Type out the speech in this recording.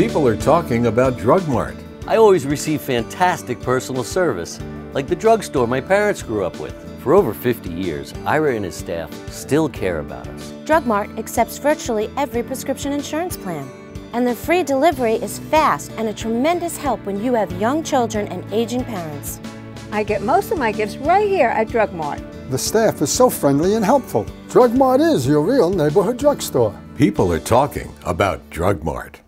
People are talking about Drug Mart. I always receive fantastic personal service, like the drugstore my parents grew up with. For over 50 years, Ira and his staff still care about us. Drug Mart accepts virtually every prescription insurance plan. And the free delivery is fast and a tremendous help when you have young children and aging parents. I get most of my gifts right here at Drug Mart. The staff is so friendly and helpful. Drug Mart is your real neighborhood drugstore. People are talking about Drug Mart.